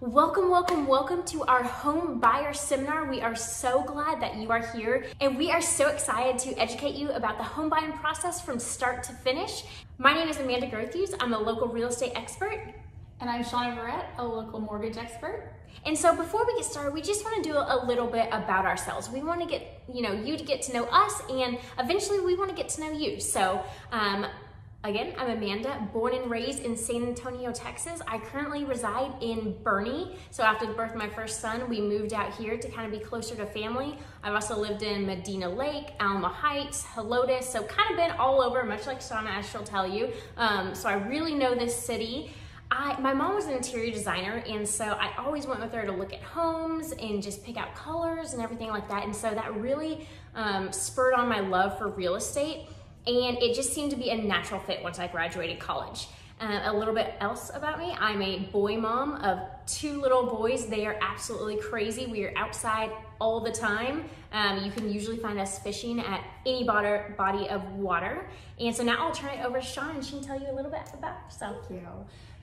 Welcome, welcome, welcome to our home buyer seminar. We are so glad that you are here and we are so excited to educate you about the home buying process from start to finish. My name is Amanda Grothues. I'm a local real estate expert. And I'm Shawna Verrett, a local mortgage expert. And so before we get started, we just want to do a little bit about ourselves. We want to get, you know, you to get to know us and eventually we want to get to know you. So um, Again, I'm Amanda, born and raised in San Antonio, Texas. I currently reside in Boerne. So after the birth of my first son, we moved out here to kind of be closer to family. I've also lived in Medina Lake, Alamo Heights, Helotes, so kind of been all over, much like Shawna, as she'll tell you. Um, so I really know this city. I, my mom was an interior designer and so I always went with her to look at homes and just pick out colors and everything like that. And so that really um, spurred on my love for real estate and it just seemed to be a natural fit once I graduated college. Uh, a little bit else about me, I'm a boy mom of two little boys. They are absolutely crazy. We are outside all the time. Um, you can usually find us fishing at any body of water. And so now I'll turn it over to Shawna and she can tell you a little bit about herself. Thank you.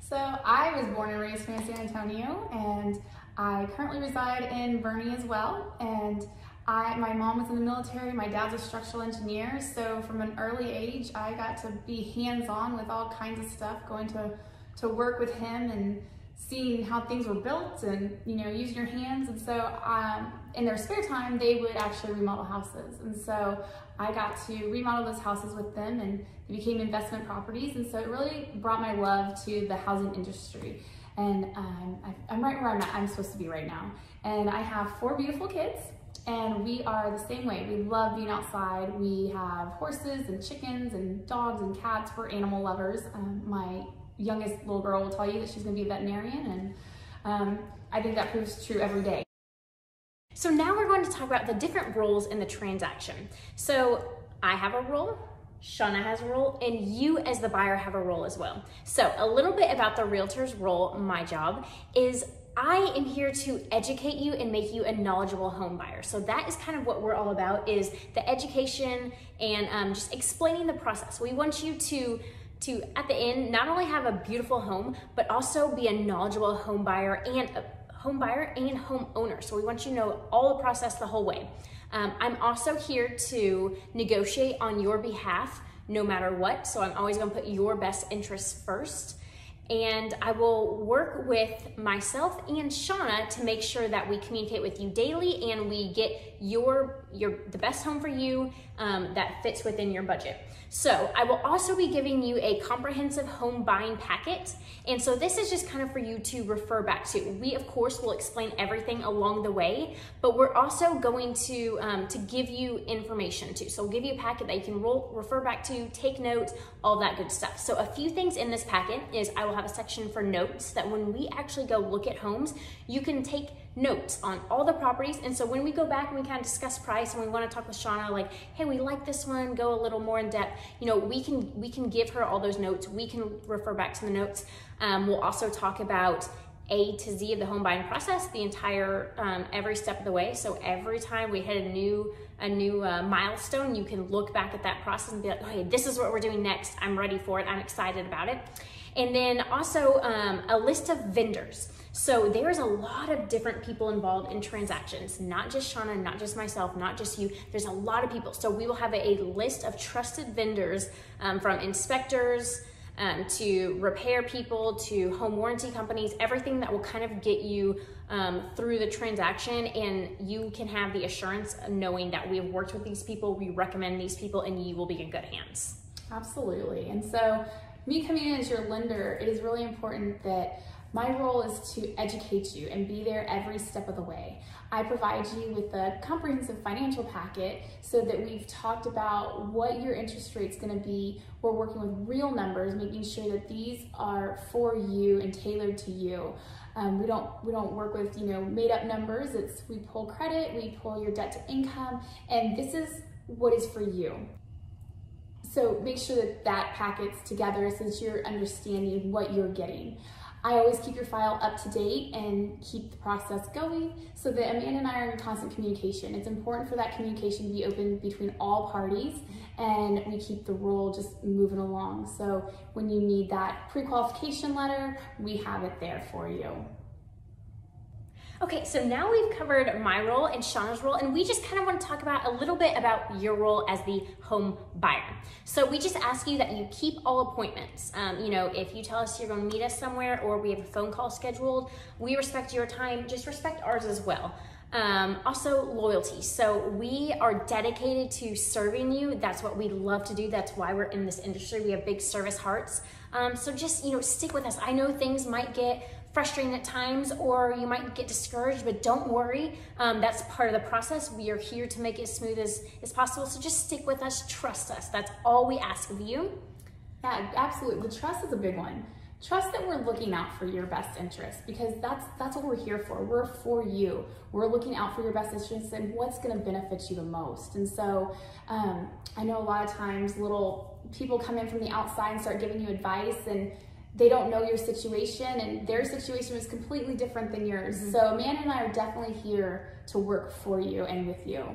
So I was born and raised in San Antonio and I currently reside in Boerne as well. And I, my mom was in the military, my dad's a structural engineer, so from an early age, I got to be hands-on with all kinds of stuff, going to, to work with him and seeing how things were built and, you know, using your hands. And so um, in their spare time, they would actually remodel houses. And so I got to remodel those houses with them and they became investment properties. And so it really brought my love to the housing industry. And um, I, I'm right where I'm, at, I'm supposed to be right now. And I have four beautiful kids and we are the same way. We love being outside. We have horses and chickens and dogs and cats. We're animal lovers. Um, my youngest little girl will tell you that she's gonna be a veterinarian and um, I think that proves true every day. So now we're going to talk about the different roles in the transaction. So I have a role, Shawna has a role, and you as the buyer have a role as well. So a little bit about the realtor's role, my job, is I am here to educate you and make you a knowledgeable home buyer. So that is kind of what we're all about is the education and um, just explaining the process. We want you to to at the end not only have a beautiful home, but also be a knowledgeable home buyer and a home buyer and home owner. So we want you to know all the process the whole way. Um, I'm also here to negotiate on your behalf no matter what. So I'm always gonna put your best interests first and I will work with myself and Shawna to make sure that we communicate with you daily and we get your your the best home for you um, that fits within your budget. So I will also be giving you a comprehensive home buying packet. And so this is just kind of for you to refer back to. We of course will explain everything along the way, but we're also going to, um, to give you information too. So we'll give you a packet that you can roll, refer back to, take notes, all that good stuff. So a few things in this packet is I will have a section for notes that when we actually go look at homes, you can take notes on all the properties. And so when we go back and we kind of discuss price and we want to talk with Shawna, like, hey, we like this one, go a little more in depth, you know, we can we can give her all those notes. We can refer back to the notes. Um, we'll also talk about a to Z of the home buying process, the entire um, every step of the way. So every time we hit a new a new uh, milestone, you can look back at that process and be like, okay, this is what we're doing next. I'm ready for it. I'm excited about it. And then also um, a list of vendors. So there's a lot of different people involved in transactions, not just Shawna, not just myself, not just you. There's a lot of people. So we will have a, list of trusted vendors um, from inspectors, um, to repair people, to home warranty companies, everything that will kind of get you um, through the transaction and you can have the assurance knowing that we have worked with these people, we recommend these people, and you will be in good hands. Absolutely. And so me coming in as your lender, it is really important that my role is to educate you and be there every step of the way. I provide you with a comprehensive financial packet so that we've talked about what your interest rate's gonna be. We're working with real numbers, making sure that these are for you and tailored to you. Um, we don't we don't work with you know made up numbers. It's we pull credit, we pull your debt to income, and this is what is for you. So make sure that that packet's together since you're understanding what you're getting. I always keep your file up to date and keep the process going so that Amanda and I are in constant communication. It's important for that communication to be open between all parties and we keep the role just moving along. So when you need that pre-qualification letter, we have it there for you. Okay, so now we've covered my role and Shawna's role, and we just kind of want to talk about a little bit about your role as the home buyer. So we just ask you that you keep all appointments. Um, you know, if you tell us you're going to meet us somewhere or we have a phone call scheduled, we respect your time. Just respect ours as well. Um, also, loyalty. So we are dedicated to serving you. That's what we love to do. That's why we're in this industry. We have big service hearts. Um, so just you know, stick with us. I know things might get frustrating at times or you might get discouraged, but don't worry. Um, that's part of the process. We are here to make it as smooth as, as possible. So just stick with us, trust us. That's all we ask of you. Yeah, absolutely. The trust is a big one. Trust that we're looking out for your best interest because that's that's what we're here for. We're for you. We're looking out for your best interests and what's going to benefit you the most. And so um, I know a lot of times little people come in from the outside and start giving you advice and they don't know your situation and their situation was completely different than yours. Mm-hmm. So Amanda and I are definitely here to work for you and with you.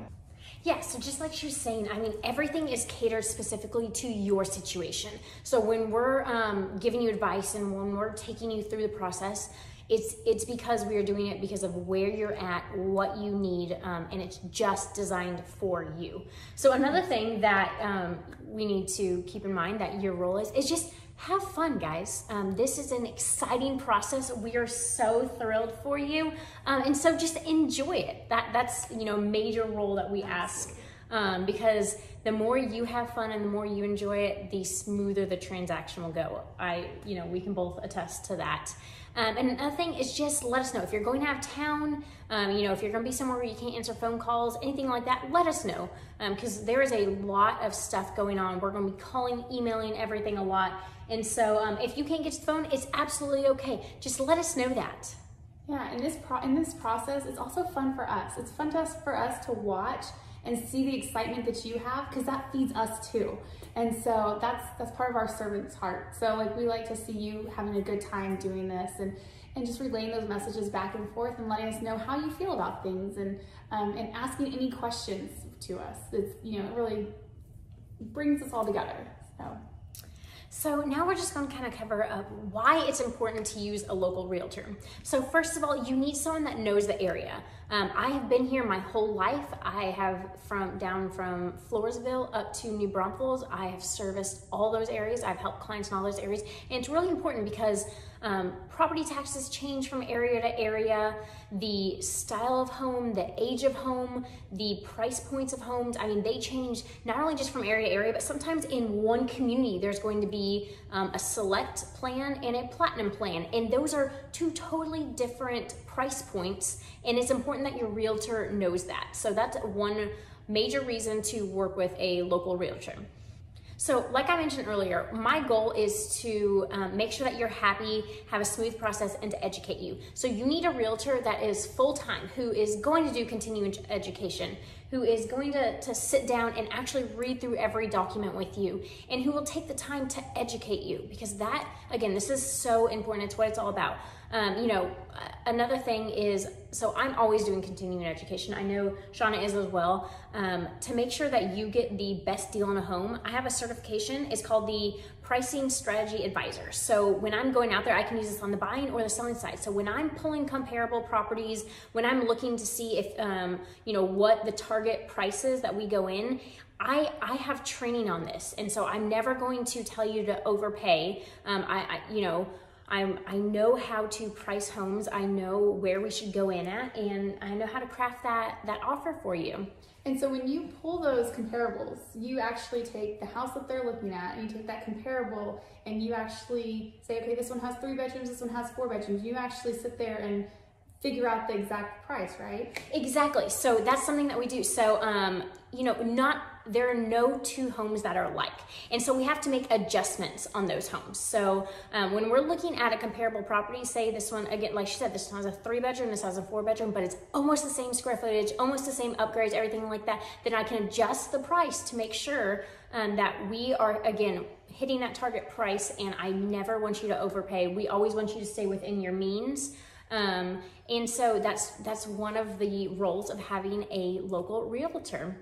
Yeah, so just like she was saying, I mean, everything is catered specifically to your situation. So when we're um, giving you advice and when we're taking you through the process, it's it's because we are doing it because of where you're at, what you need, um, and it's just designed for you. So another thing that um, we need to keep in mind that your role is is just have fun, guys. Um, this is an exciting process. We are so thrilled for you, um, and so just enjoy it. That that's you know major role that we ask um, because the more you have fun and the more you enjoy it, the smoother the transaction will go. I you know we can both attest to that. Um, and another thing is just let us know if you're going out of town, um, you know, if you're going to be somewhere where you can't answer phone calls, anything like that, let us know because um, there is a lot of stuff going on. We're going to be calling, emailing, everything a lot. And so um, if you can't get to the phone, it's absolutely okay. Just let us know that. Yeah, in this pro- in this process, it's also fun for us. It's fun to us, for us to watch and see the excitement that you have because that feeds us too. And so that's that's part of our servant's heart. So like we like to see you having a good time doing this and and just relaying those messages back and forth and letting us know how you feel about things and um, and asking any questions to us. It's you know it really brings us all together. So. So now we're just going to kind of cover up why it's important to use a local realtor. So first of all, you need someone that knows the area. Um, I have been here my whole life. I have from down from Floresville up to New Braunfels. I have serviced all those areas. I've helped clients in all those areas. And it's really important because um, property taxes change from area to area, the style of home, the age of home, the price points of homes. I mean, they change not only just from area to area, but sometimes in one community, there's going to be um, a select plan and a platinum plan. And those are two totally different price points. And it's important that your realtor knows that. So that's one major reason to work with a local realtor. So like I mentioned earlier, my goal is to um, make sure that you're happy, have a smooth process, and to educate you. So you need a realtor that is full-time, who is going to do continuing education, who is going to, to sit down and actually read through every document with you, and who will take the time to educate you. Because that, again, this is so important. It's what it's all about. Um, you know, another thing is, so I'm always doing continuing education. I know Shawna is as well. Um, to make sure that you get the best deal on a home, I have a certification. It's called the Pricing Strategy Advisor. So when I'm going out there, I can use this on the buying or the selling side. So when I'm pulling comparable properties, when I'm looking to see if, um, you know, what the target prices that we go in, I, I have training on this. And so I'm never going to tell you to overpay. Um, I, I, you know, I'm, I know how to price homes. I know where we should go in at, and I know how to craft that, that offer for you. And so when you pull those comparables, you actually take the house that they're looking at and you take that comparable and you actually say, okay, this one has three bedrooms, this one has four bedrooms. You actually sit there and figure out the exact price, right? Exactly. So that's something that we do. So, um, you know, not there are no two homes that are alike. And so we have to make adjustments on those homes. So um, when we're looking at a comparable property, say this one, again, like she said, this one has a three bedroom, this has a four bedroom, but it's almost the same square footage, almost the same upgrades, everything like that, then I can adjust the price to make sure um, that we are, again, hitting that target price and I never want you to overpay. We always want you to stay within your means. Um, and so that's that's one of the roles of having a local realtor.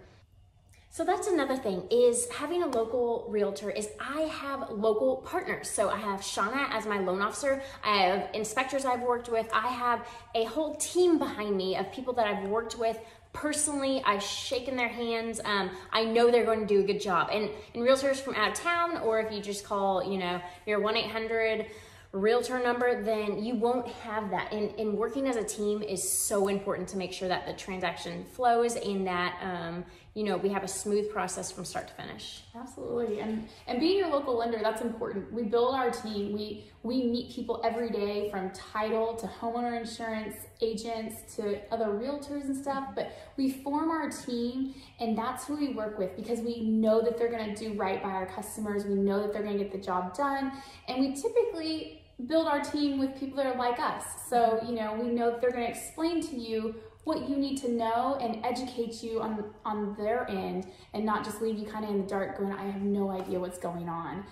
So that's another thing is having a local realtor is I have local partners. So I have Shawna as my loan officer. I have inspectors I've worked with. I have a whole team behind me of people that I've worked with personally. I've shaken their hands. Um, I know they're going to do a good job. And, and realtors from out of town, or if you just call, you know, your 1-800 realtor number, then you won't have that. And, and working as a team is so important to make sure that the transaction flows and that, um, you know, we have a smooth process from start to finish. Absolutely. And, and being your local lender, that's important. We build our team. We, we meet people every day from title to homeowner insurance agents to other realtors and stuff, but we form our team and that's who we work with because we know that they're going to do right by our customers. We know that they're going to get the job done. And we typically build our team with people that are like us. So, you know, we know that they're going to explain to you what you need to know and educate you on, on their end and not just leave you kind of in the dark going, I have no idea what's going on.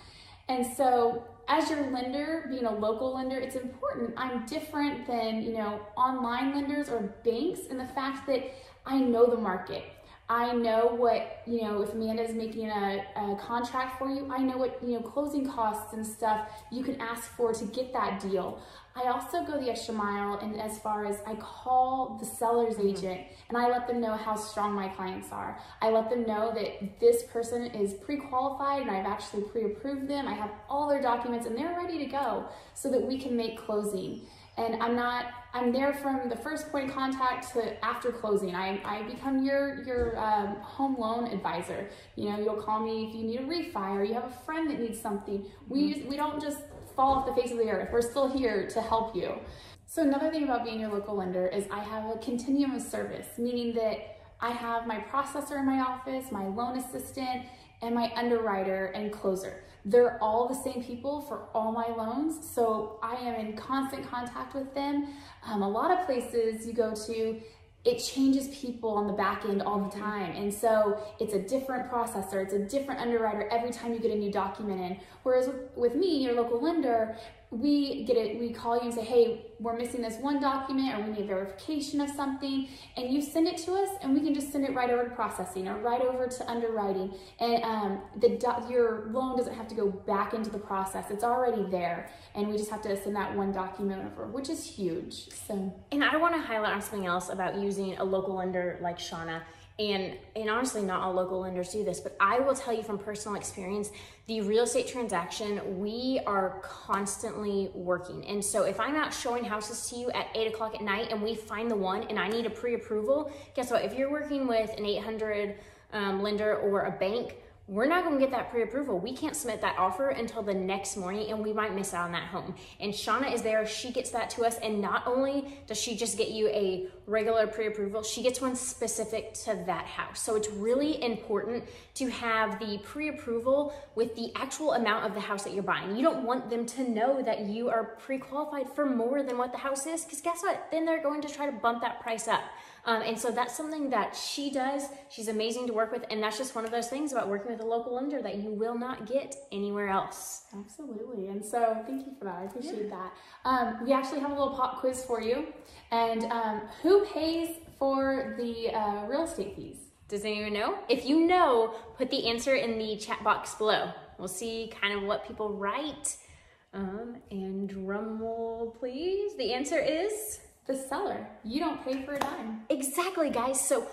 And so as your lender, being a local lender, it's important. I'm different than, you know, online lenders or banks in the fact that I know the market. I know what, you know, if Amanda is making a, a, contract for you, I know what, you know, closing costs and stuff you can ask for to get that deal. I also go the extra mile and as far as I call the seller's mm-hmm. agent and I let them know how strong my clients are. I let them know that this person is pre-qualified and I've actually pre-approved them. I have all their documents and they're ready to go so that we can make closing and I'm not, I'm there from the first point of contact to after closing. I, I become your, your um, home loan advisor. You know, you'll call me if you need a refi or you have a friend that needs something. We, mm-hmm. we don't just fall off the face of the earth. We're still here to help you. So another thing about being your local lender is I have a continuum of service, meaning that I have my processor in my office, my loan assistant, and my underwriter and closer. They're all the same people for all my loans, so I am in constant contact with them. Um, a lot of places you go to, it changes people on the back end all the time. And so it's a different processor, it's a different underwriter every time you get a new document in. Whereas with, with me, your local lender, we get it, we call you and say, hey, we're missing this one document or we need verification of something. And you send it to us and we can just send it right over to processing or right over to underwriting. And um, the your loan doesn't have to go back into the process. It's already there. And we just have to send that one document over, which is huge. So, And I want to highlight on something else about using a local lender like Shawna and and honestly not all local lenders do this but i will tell you from personal experience the real estate transaction we are constantly working. And so if i'm out showing houses to you at 8 o'clock at night and we find the one and i need a pre-approval guess what? If you're working with an 800 um, lender or a bank we're not going to get that pre-approval. We can't submit that offer until the next morning and we might miss out on that home. And Shawna is there, she gets that to us and not only does she just get you a regular pre-approval, she gets one specific to that house. So it's really important to have the pre-approval with the actual amount of the house that you're buying. You don't want them to know that you are pre-qualified for more than what the house is because guess what? Then they're going to try to bump that price up. Um, and so that's something that she does. She's amazing to work with. And that's just one of those things about working with a local lender that you will not get anywhere else. Absolutely. And so thank you for that. I appreciate yeah. that. Um, we actually have a little pop quiz for you. And um, who pays for the uh, real estate fees? Does anyone know? If you know, put the answer in the chat box below. We'll see kind of what people write. Um, and drum roll, please. The answer is the seller. You don't pay for a dime. Exactly, guys. So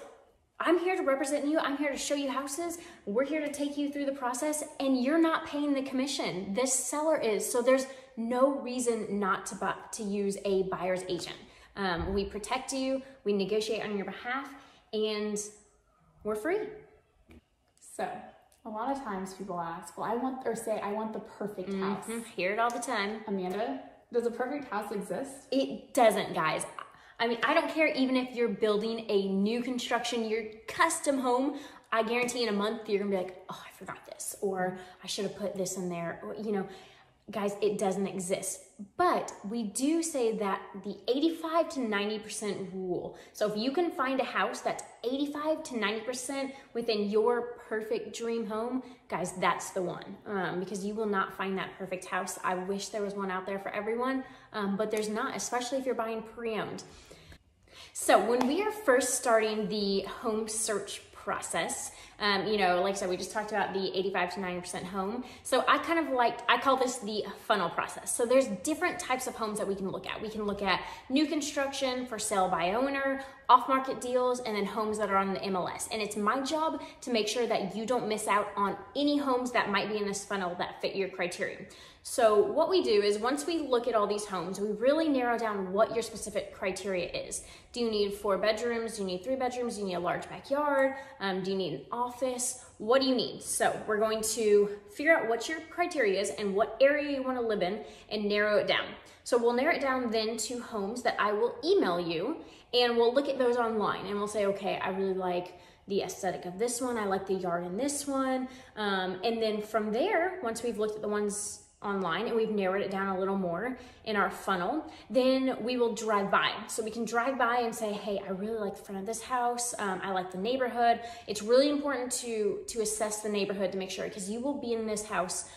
I'm here to represent you. I'm here to show you houses. We're here to take you through the process and you're not paying the commission. This seller is. So there's no reason not to, buy, to use a buyer's agent. Um, we protect you, we negotiate on your behalf, and we're free. So a lot of times people ask, well, I want, or say, I want the perfect mm -hmm. house. Hear it all the time. Amanda, does a perfect house exist? It doesn't, guys. I mean, I don't care even if you're building a new construction, your custom home, I guarantee in a month you're gonna be like, oh, I forgot this, or I should have put this in there, or, you know, guys, it doesn't exist. But we do say that the 85 to 90% rule. So if you can find a house that's 85 to 90% within your perfect dream home, guys, that's the one. Um, because you will not find that perfect house. I wish there was one out there for everyone, um, but there's not, especially if you're buying pre-owned. So when we are first starting the home search process. Um, you know, like I said, we just talked about the 85 to 90% home. So I kind of like, I call this the funnel process. So there's different types of homes that we can look at. We can look at new construction for sale by owner, off market deals, and then homes that are on the MLS. And it's my job to make sure that you don't miss out on any homes that might be in this funnel that fit your criteria. So what we do is once we look at all these homes, we really narrow down what your specific criteria is. Do you need four bedrooms? Do you need three bedrooms? Do you need a large backyard? Um, do you need an office? What do you need? So we're going to figure out what your criteria is and what area you want to live in and narrow it down. So we'll narrow it down then to homes that I will email you and we'll look at those online and we'll say, okay, I really like the aesthetic of this one. I like the yard in this one. Um, and then from there, once we've looked at the ones online and we've narrowed it down a little more in our funnel, then we will drive by. So we can drive by and say, hey, I really like the front of this house. Um, I like the neighborhood. It's really important to, to assess the neighborhood to make sure because you will be in this house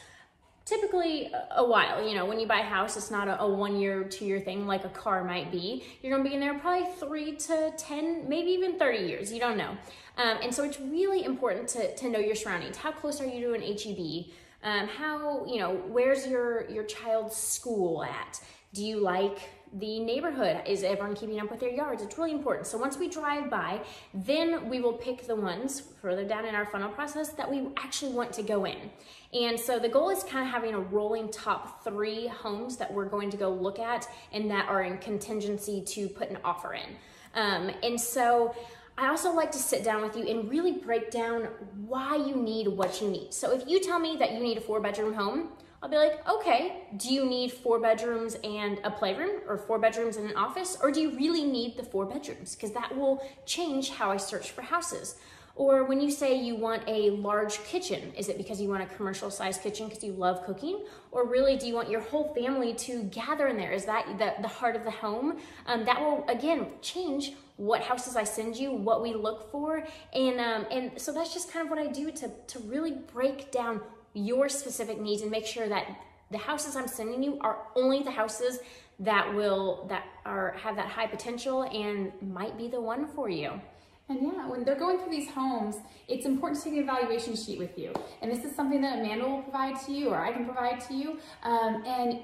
typically a while. You know, when you buy a house, it's not a, a one year, two year thing like a car might be. You're gonna be in there probably three to 10, maybe even 30 years, you don't know. Um, and so it's really important to, to know your surroundings. How close are you to an HEB? Um, how, you know, where's your, your child's school at? Do you like the neighborhood? Is everyone keeping up with their yards? It's really important. So once we drive by, then we will pick the ones further down in our funnel process that we actually want to go in. And so the goal is kind of having a rolling top three homes that we're going to go look at and that are in contingency to put an offer in. Um, and so I also like to sit down with you and really break down why you need what you need. So if you tell me that you need a four bedroom home, I'll be like, okay, do you need four bedrooms and a playroom or four bedrooms and an office? Or do you really need the four bedrooms? Because that will change how I search for houses. Or when you say you want a large kitchen, is it because you want a commercial size kitchen because you love cooking? Or really, do you want your whole family to gather in there? Is that the, the heart of the home? Um, that will, again, change what houses I send you, what we look for. And, um, and so that's just kind of what I do to, to really break down your specific needs and make sure that the houses I'm sending you are only the houses that will, that are, have that high potential and might be the one for you. And yeah, when they're going through these homes, it's important to take an evaluation sheet with you. And this is something that Amanda will provide to you or I can provide to you. Um, and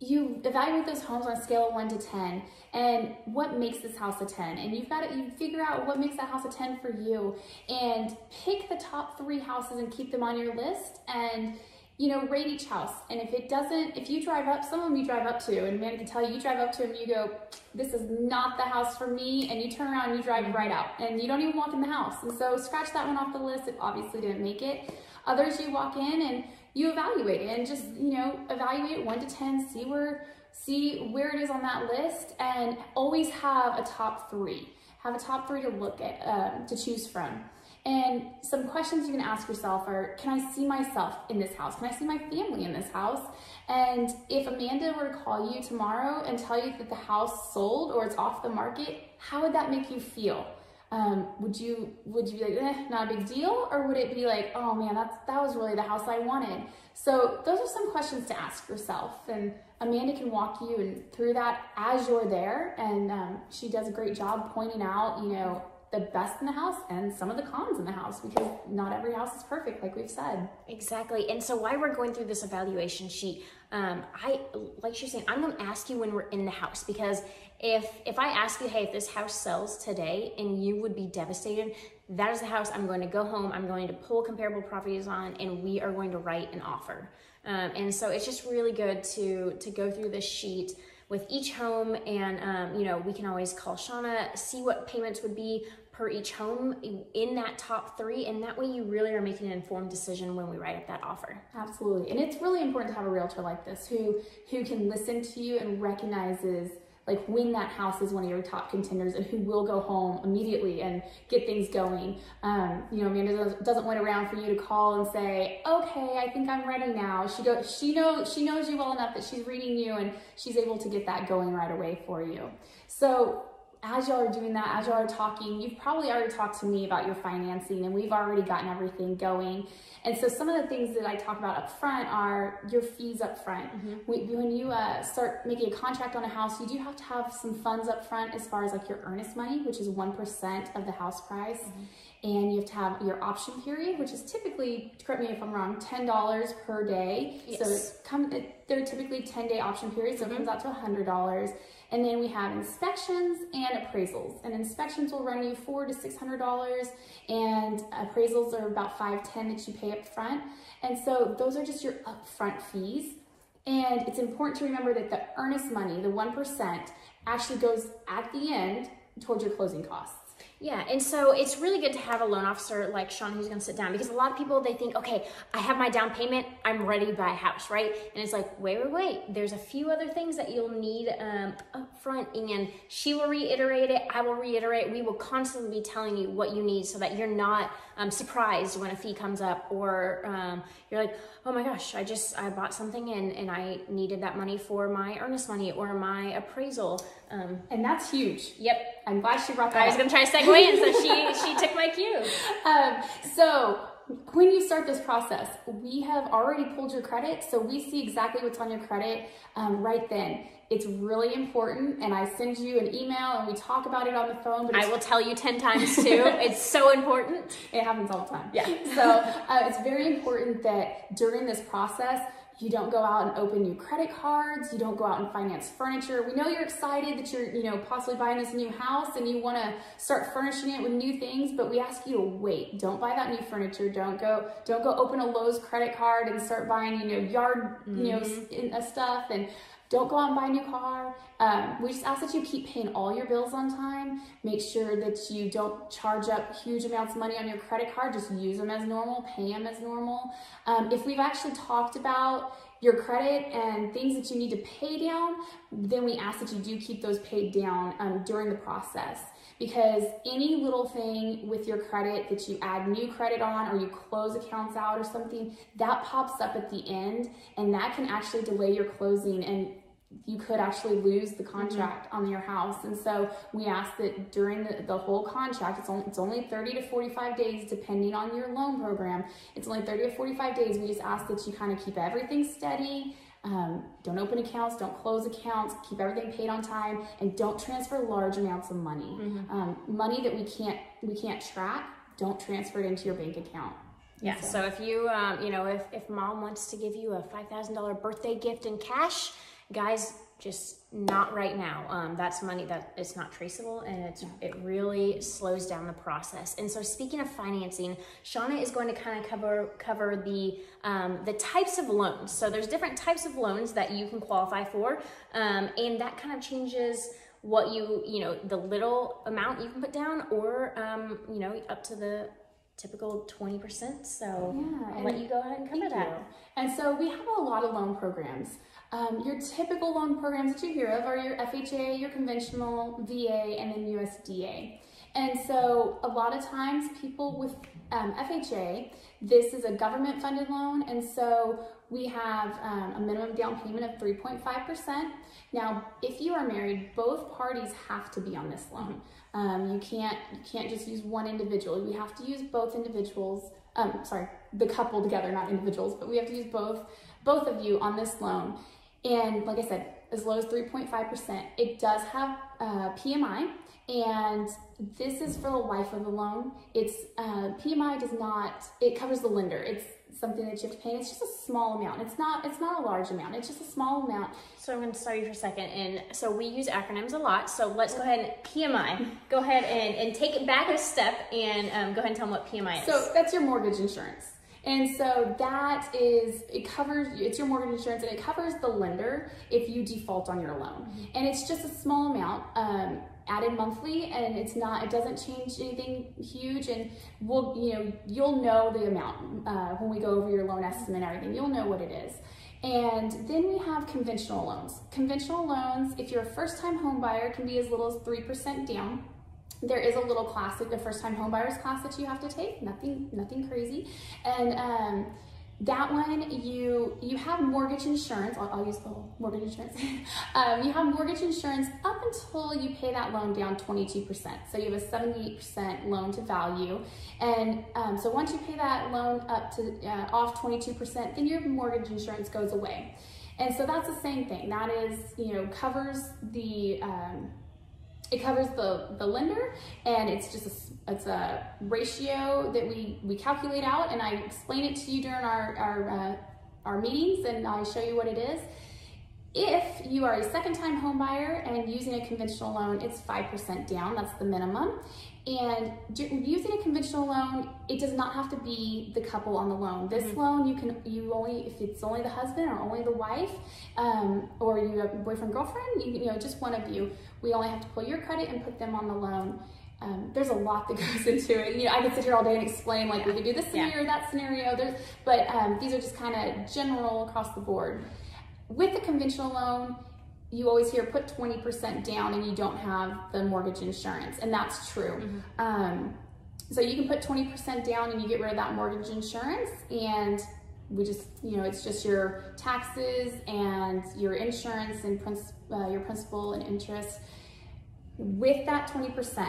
you evaluate those homes on a scale of one to 10 and what makes this house a 10 and you've got to you figure out what makes that house a 10 for you and pick the top three houses and keep them on your list and you know, rate each house. And if it doesn't, if you drive up, some of them you drive up to, Amanda can tell you, you drive up to and you go, this is not the house for me, and you turn around and you drive right out, and you don't even walk in the house. And so scratch that one off the list. It obviously didn't make it. Others you walk in and you evaluate it, and just you know, evaluate one to ten, see where see where it is on that list, and always have a top three. Have a top three to look at um, to choose from. And some questions you can ask yourself are, can I see myself in this house? Can I see my family in this house? And if Amanda were to call you tomorrow and tell you that the house sold or it's off the market, how would that make you feel? Um, would you would you be like, eh, not a big deal? Or would it be like, oh man, that's that was really the house I wanted? So those are some questions to ask yourself. And Amanda can walk you and through that as you're there. And um, she does a great job pointing out, you know, the best in the house and some of the cons in the house because not every house is perfect, like we've said. Exactly. And so while we're going through this evaluation sheet, um, I like she's saying, I'm going to ask you when we're in the house because if if I ask you, hey, if this house sells today and you would be devastated, that is the house I'm going to go home. I'm going to pull comparable properties on, and we are going to write an offer. Um, and so it's just really good to to go through this sheet with each home and um, you know we can always call shawna see what payments would be per each home in that top three and that way you really are making an informed decision when we write up that offer absolutely and it's really important to have a realtor like this who who can listen to you and recognizes like when that house is one of your top contenders and who will go home immediately and get things going. Um, you know, Amanda doesn't wait around for you to call and say, okay, I think I'm ready now. She goes, she knows, she knows you well enough that she's reading you and she's able to get that going right away for you. So as y'all are doing that, as y'all are talking, you've probably already talked to me about your financing and we've already gotten everything going. And so some of the things that I talk about up front are your fees up front. Mm-hmm. When you uh, start making a contract on a house, you do have to have some funds up front as far as like your earnest money, which is 1% of the house price. Mm-hmm and you have to have your option period, which is typically, correct me if I'm wrong, ten dollars per day. Yes. So come, they're typically ten day option periods, so mm-hmm. it comes out to hundred dollars. And then we have inspections and appraisals. And inspections will run you four to six hundred dollars, and appraisals are about five ten that you pay up front. And so those are just your upfront fees. And it's important to remember that the earnest money, the one percent, actually goes at the end towards your closing costs. Yeah, and so it's really good to have a loan officer like Shawna who's to sit down because a lot of people they think, okay, I have my down payment, I'm ready to buy a house, right? And it's like, wait, wait, wait. There's a few other things that you'll need um, up front, and she will reiterate it. I will reiterate. We will constantly be telling you what you need so that you're not um, surprised when a fee comes up or um, you're like, oh my gosh, I just I bought something and and I needed that money for my earnest money or my appraisal. Um, and that's huge. Yep. I'm glad she brought that. I was gonna try to segue in, so she she took my cue. Um, so when you start this process, we have already pulled your credit, so we see exactly what's on your credit um, right then. It's really important, and I send you an email and we talk about it on the phone. But I will tell you 10 times too. it's so important. It happens all the time. Yeah. so uh, it's very important that during this process, you don't go out and open new credit cards. You don't go out and finance furniture. We know you're excited that you're, you know, possibly buying this new house and you want to start furnishing it with new things, but we ask you to wait. Don't buy that new furniture. Don't go, don't go open a Lowe's credit card and start buying, you know, yard, mm-hmm. you know, mm-hmm. stuff and don't go out and buy a new car. Um, we just ask that you keep paying all your bills on time. Make sure that you don't charge up huge amounts of money on your credit card. Just use them as normal, pay them as normal. Um, if we've actually talked about your credit and things that you need to pay down, then we ask that you do keep those paid down um, during the process because any little thing with your credit that you add new credit on or you close accounts out or something, that pops up at the end and that can actually delay your closing and you could actually lose the contract mm-hmm. on your house. And so we ask that during the, the whole contract, it's only, it's only 30 to 45 days depending on your loan program. It's only 30 to 45 days. We just ask that you kind of keep everything steady um, don't open accounts, don't close accounts, keep everything paid on time, and don't transfer large amounts of money. Mm-hmm. Um, money that we can't we can't track, don't transfer it into your bank account. Yeah. So, so if you um, you know if if mom wants to give you a five thousand dollar birthday gift in cash, guys, just not right now. Um, that's money that it's not traceable and it's, it really slows down the process. And so speaking of financing, Shawna is going to kind of cover cover the um, the types of loans. So there's different types of loans that you can qualify for, um, and that kind of changes what you you know the little amount you can put down, or um, you know up to the typical 20%. So yeah, I'll let you go ahead and cover that. You. And so we have a lot of loan programs. Um, your typical loan programs that you hear of are your FHA, your conventional, VA, and then USDA. And so a lot of times people with um, FHA, this is a government funded loan. And so we have um, a minimum down payment of 3.5%. Now, if you are married, both parties have to be on this loan. Um, you can't you can't just use one individual. You have to use both individuals. Um, sorry, the couple together, not individuals, but we have to use both both of you on this loan. And like I said, as low as 3.5%. It does have uh, PMI, and this is for the life of the loan. It's uh, PMI does not, it covers the lender. It's something that you have to pay. It's just a small amount. It's not it's not a large amount. It's just a small amount. So I'm going to stop you for a second. And so we use acronyms a lot. So let's go ahead and PMI. go ahead and, and take it back a step and um, go ahead and tell them what PMI is. So that's your mortgage insurance. And so that is, it covers, it's your mortgage insurance and it covers the lender if you default on your loan. Mm-hmm. And it's just a small amount. Um, added monthly and it's not it doesn't change anything huge and we'll you know you'll know the amount uh, when we go over your loan estimate and everything you'll know what it is and then we have conventional loans conventional loans if you're a first time home buyer can be as little as 3% down there is a little class, like the first time homebuyers class that you have to take, nothing, nothing crazy. And um, that one you you have mortgage insurance. I'll, I'll use mortgage insurance. um, you have mortgage insurance up until you pay that loan down 22%. So you have a 78% loan to value, and um, so once you pay that loan up to uh, off 22%, then your mortgage insurance goes away. And so that's the same thing. That is, you know, covers the um, it covers the, the lender and it's just a, it's a ratio that we, we calculate out and I explain it to you during our, our, uh, our meetings and I show you what it is. If you are a second time home buyer and using a conventional loan, it's 5% down, that's the minimum. And using a conventional loan, it does not have to be the couple on the loan. This mm-hmm. loan, you can you only if it's only the husband or only the wife, um, or you have boyfriend girlfriend, you, you know just one of you. We only have to pull your credit and put them on the loan. Um, there's a lot that goes into it. You know, I could sit here all day and explain like yeah. we could do this scenario, yeah. that scenario. There's, but um, these are just kind of general across the board. With a conventional loan, you always hear put 20% down and you don't have the mortgage insurance, and that's true. Mm-hmm. Um, so you can put 20% down and you get rid of that mortgage insurance, and we just, you know, it's just your taxes and your insurance and uh, your principal and interest. With that 20%,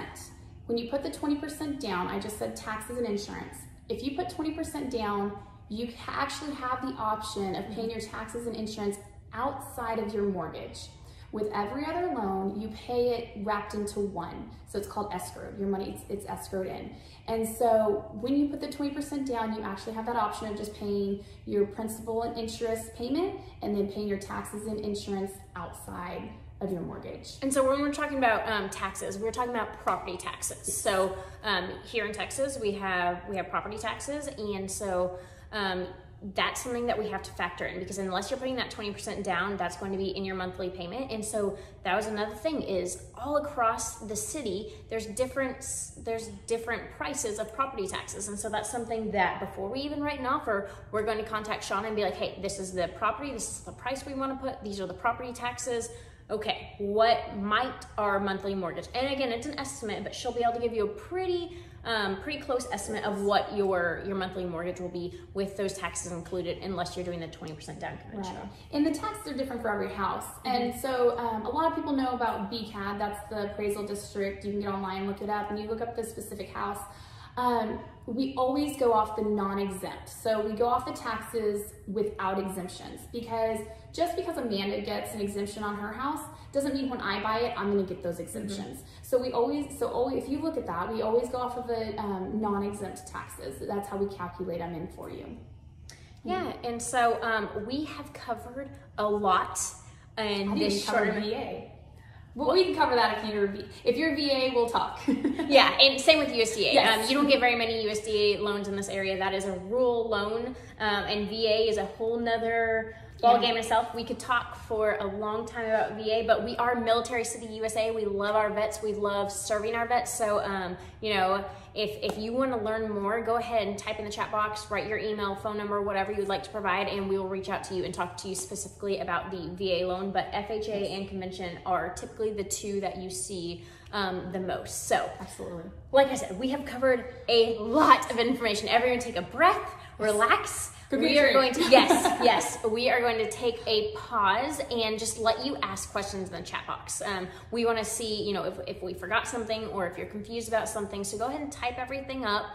when you put the 20% down, I just said taxes and insurance. If you put 20% down, you actually have the option of paying your taxes and insurance outside of your mortgage. With every other loan, you pay it wrapped into one. So it's called escrow. Your money, it's, it's escrowed in. And so when you put the 20% down, you actually have that option of just paying your principal and interest payment and then paying your taxes and insurance outside of your mortgage. And so when we're talking about um, taxes, we're talking about property taxes. So um, here in Texas, we have we have property taxes, and so um, that's something that we have to factor in because unless you're putting that 20% down, that's going to be in your monthly payment. And so that was another thing is all across the city, there's different, there's different prices of property taxes. And so that's something that before we even write an offer, we're going to contact Shawna and be like, hey, this is the property, this is the price we want to put, these are the property taxes. Okay, what might our monthly mortgage? And again, it's an estimate, but she'll be able to give you a pretty um, pretty close estimate of what your your monthly mortgage will be with those taxes included, unless you're doing the 20% down conventional. Right. And the taxes are different for every house. Mm-hmm. And so um, a lot of people know about BCAD, that's the appraisal district. You can get online, look it up, and you look up the specific house. Um, we always go off the non-exempt. So we go off the taxes without exemptions because just because Amanda gets an exemption on her house doesn't mean when I buy it, I'm gonna get those exemptions. Mm-hmm. So we always, so always, if you look at that, we always go off of the um, non-exempt taxes. That's how we calculate them in for you. Yeah, and so um, we have covered a lot in this short VA. Well, we can cover that if you're if you're VA, we'll talk. yeah, and same with USDA. Yes. Um, you don't get very many USDA loans in this area. That is a rural loan, um, and VA is a whole nother ball game itself. We could talk for a long time about VA, but we are Military City USA. We love our vets. We love serving our vets. So, um, you know, if, if you want to learn more, go ahead and type in the chat box, write your email, phone number, whatever you would like to provide, and we will reach out to you and talk to you specifically about the VA loan. But FHA and convention are typically the two that you see um, the most. So, absolutely. Like I said, we have covered a lot of information. Everyone take a breath, relax. We are going to yes yes. We are going to take a pause and just let you ask questions in the chat box. Um, we want to see you know if, if we forgot something or if you're confused about something so go ahead and type everything up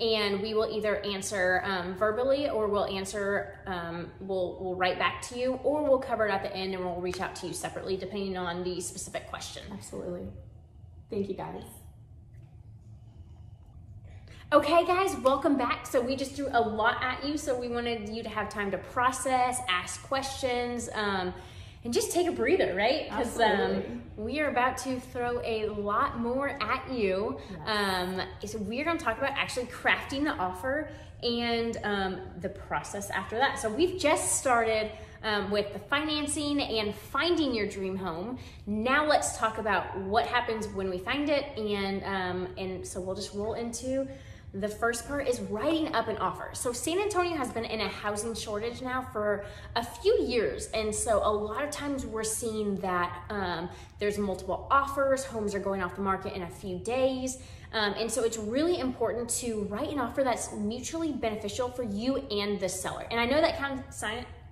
and we will either answer um, verbally or we'll answer um, we'll, we'll write back to you or we'll cover it at the end and we'll reach out to you separately depending on the specific question. Absolutely. Thank you guys Okay guys, welcome back. So we just threw a lot at you, so we wanted you to have time to process, ask questions, um, and just take a breather, right? Because um, we are about to throw a lot more at you. Yes. Um, so we're gonna talk about actually crafting the offer and um, the process after that. So we've just started um, with the financing and finding your dream home. Now let's talk about what happens when we find it, and um, and so we'll just roll into The first part is writing up an offer. So San Antonio has been in a housing shortage now for a few years. And so a lot of times we're seeing that um, there's multiple offers, homes are going off the market in a few days. Um, and so it's really important to write an offer that's mutually beneficial for you and the seller. And I know that kind of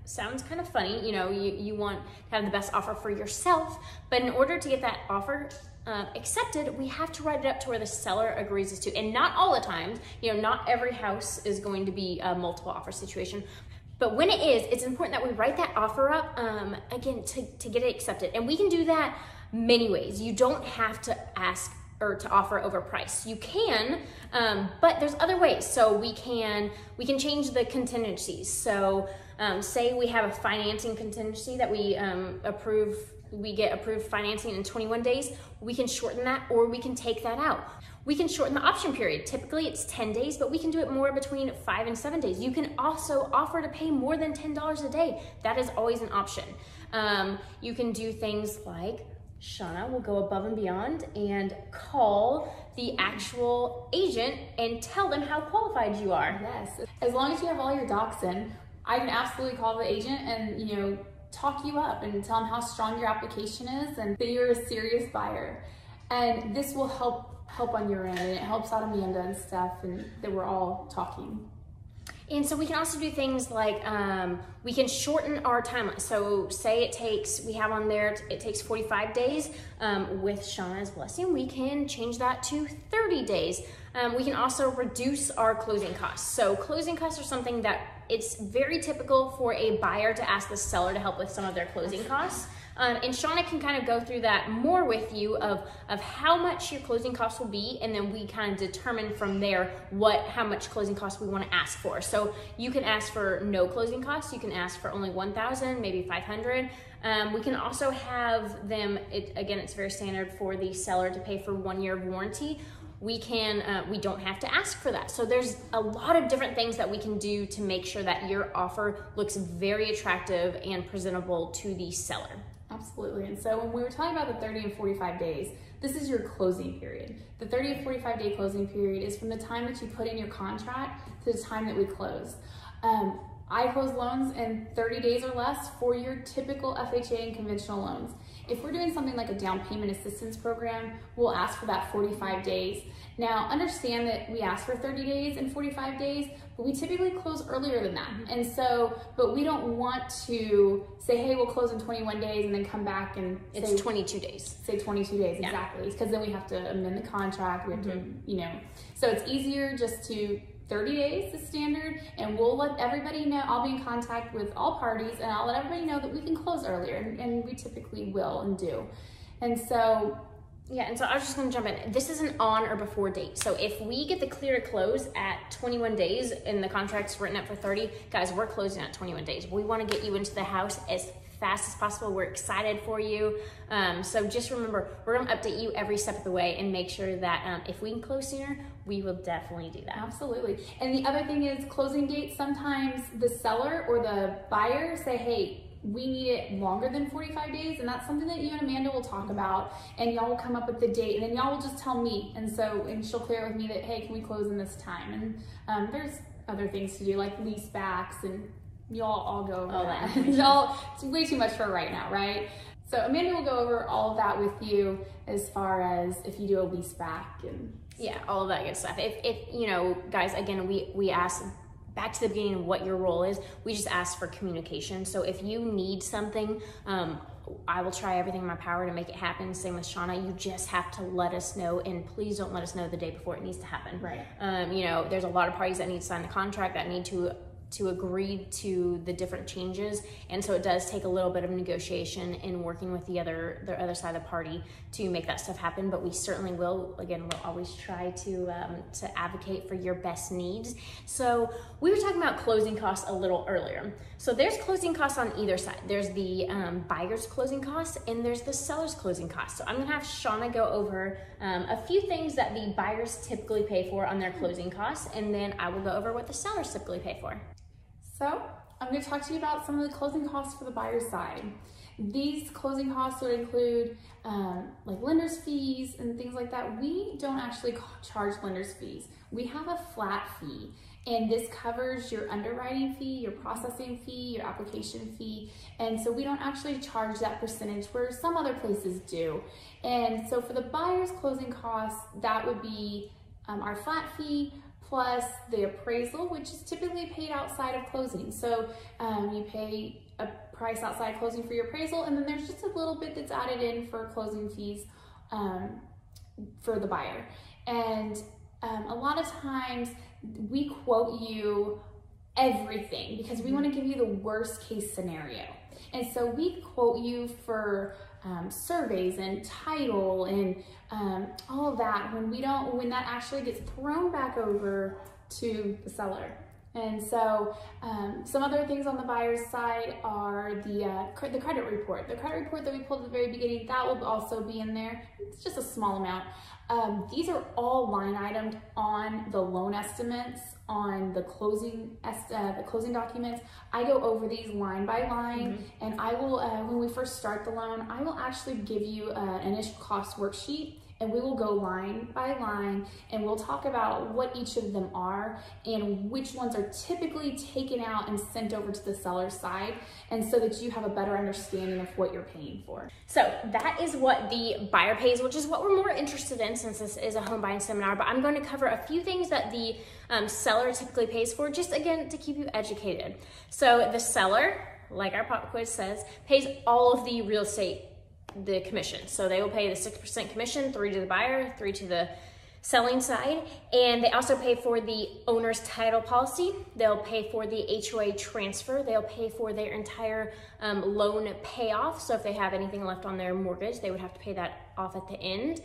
sounds kind of funny. You know, you, you want to have the best offer for yourself, but in order to get that offer uh, accepted, we have to write it up to where the seller agrees us to. And not all the times, you know, not every house is going to be a multiple offer situation. But when it is, it's important that we write that offer up, um, again, to, to get it accepted. And we can do that many ways. You don't have to ask or to offer over price. You can, um, but there's other ways. So we can we can change the contingencies. So um, say we have a financing contingency that we um, approve, we get approved financing in 21 days, we can shorten that or we can take that out. We can shorten the option period. Typically it's 10 days, but we can do it more between five and seven days. You can also offer to pay more than $10 a day. That is always an option. Um, you can do things like Shawna will go above and beyond and call the actual agent and tell them how qualified you are. Yes, as long as you have all your docs in, I can absolutely call the agent and, you know, talk you up and tell them how strong your application is and that you're a serious buyer. And this will help help on your end and it helps out Amanda and stuff and that we're all talking. And so we can also do things like um, we can shorten our timeline. So say it takes, we have on there, it takes 45 days. Um, with Shawna's blessing, we can change that to 30 days. Um, we can also reduce our closing costs. So closing costs are something that it's very typical for a buyer to ask the seller to help with some of their closing costs. Um, and Shawna can kind of go through that more with you of, of how much your closing costs will be, and then we kind of determine from there what how much closing costs we want to ask for. So you can ask for no closing costs, you can ask for only 1,000, maybe 500. Um, we can also have them, it, again, it's very standard for the seller to pay for one year of warranty we can uh, we don't have to ask for that so there's a lot of different things that we can do to make sure that your offer looks very attractive and presentable to the seller Absolutely. And so when we were talking about the 30 and 45 days, this is your closing period. The 30 and 45 day closing period is from the time that you put in your contract to the time that we close. Um, I close loans in 30 days or less for your typical FHA and conventional loans. If we're doing something like a down payment assistance program, we'll ask for that 45 days. Now, understand that we ask for 30 days and 45 days, but we typically close earlier than that. Mm-hmm. And so, but we don't want to say, hey, we'll close in 21 days and then come back and it's say, 22 days. Say 22 days, yeah. exactly. Because then we have to amend the contract. We have mm-hmm. to, you know, so it's easier just to 30 days is standard and we'll let everybody know i'll be in contact with all parties and i'll let everybody know that we can close earlier and, and we typically will and do and so yeah, and so I was just gonna jump in. This is an on or before date. So if we get the clear to close at 21 days and the contract's written up for 30, guys, we're closing at 21 days. We wanna get you into the house as fast as possible. We're excited for you. Um, so just remember, we're gonna update you every step of the way and make sure that um, if we can close sooner, we will definitely do that. Absolutely. And the other thing is closing dates, sometimes the seller or the buyer say, hey, we need it longer than 45 days and that's something that you and Amanda will talk about and y'all will come up with the date and then y'all will just tell me and so and she'll clear it with me that hey can we close in this time and um, there's other things to do like lease backs and y'all all go over that. y'all it's way too much for right now right so Amanda will go over all of that with you as far as if you do a lease back and yeah all of that good stuff if, if you know guys again we we ask back to the beginning of what your role is, we just ask for communication. So if you need something, um, I will try everything in my power to make it happen. Same with Shawna. You just have to let us know, and please don't let us know the day before it needs to happen. Right. Um, you know, there's a lot of parties that need to sign the contract that need to to agree to the different changes. And so it does take a little bit of negotiation in working with the other the other side of the party to make that stuff happen. But we certainly will again we'll always try to um, to advocate for your best needs. So we were talking about closing costs a little earlier. So there's closing costs on either side. There's the um, buyer's closing costs and there's the seller's closing costs. So i'm gonna have shawna go over um, a few things that the buyers typically pay for on their closing costs and then i will go over what the sellers typically pay for so I'm going to talk to you about some of the closing costs for the buyer's side. These closing costs would include um, like lender's fees and things like that. We don't actually charge lender's fees. We have a flat fee and this covers your underwriting fee, your processing fee, your application fee. And so we don't actually charge that percentage where some other places do. And so for the buyer's closing costs, that would be um, our flat fee plus the appraisal, which is typically paid outside of closing. So um, you pay a price outside of closing for your appraisal, and then there's just a little bit that's added in for closing fees um, for the buyer. And um, a lot of times we quote you everything because we want to give you the worst case scenario. And so we quote you for um, surveys and title and um, all of that when we don't, when that actually gets thrown back over to the seller. And so um, some other things on the buyer's side are the, uh, the credit report. The credit report that we pulled at the very beginning, that will also be in there. It's just a small amount. Um, these are all line itemed on the loan estimates, on the closing uh, the closing documents. I go over these line by line, mm -hmm. and I will, uh, when we first start the loan, I will actually give you uh, an initial cost worksheet and we will go line by line and we'll talk about what each of them are and which ones are typically taken out and sent over to the seller's side and so that you have a better understanding of what you're paying for. So that is what the buyer pays, which is what we're more interested in since this is a home buying seminar, but I'm going to cover a few things that the um, seller typically pays for, just again, to keep you educated. So the seller, like our pop quiz says, pays all of the real estate the commission. So they will pay the 6% commission, three to the buyer, three to the selling side. And they also pay for the owner's title policy. They'll pay for the HOA transfer. They'll pay for their entire um, loan payoff. So if they have anything left on their mortgage, they would have to pay that off at the end.